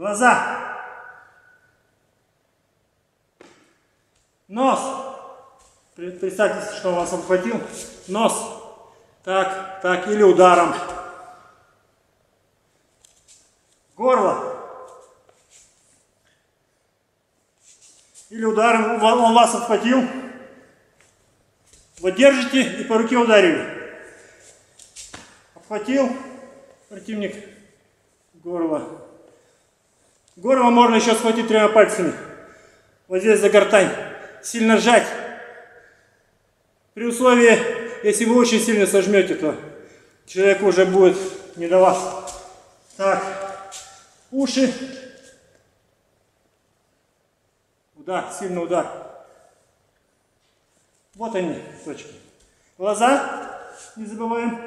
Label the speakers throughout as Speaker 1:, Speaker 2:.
Speaker 1: Глаза. Нос. Представьте, что вас обхватил. Нос. Так, так, или ударом. Горло. Или ударом он вас обхватил. Вот держите и по руке ударили. Обхватил противник горло. Горло можно еще схватить тремя пальцами. Вот здесь за гортань. Сильно сжать. При условии, если вы очень сильно сожмете, то человеку уже будет не до вас. Так, уши. Удар, сильный удар. Вот они, точки. Глаза, не забываем.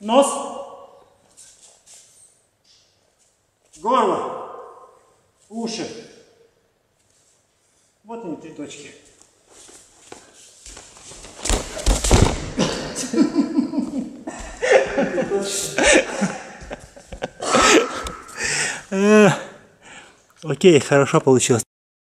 Speaker 1: Нос. Горло. Уши. Вот они, три точки. Окей, хорошо получилось.